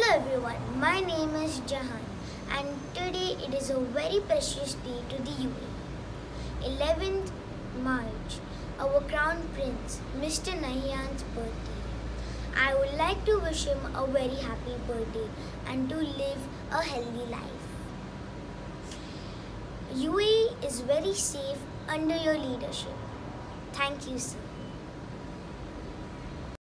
Hello everyone, my name is Jahan and today it is a very precious day to the UAE. 11th March, our crown prince, Mr. Nahyan's birthday. I would like to wish him a very happy birthday and to live a healthy life. UAE is very safe under your leadership. Thank you, sir.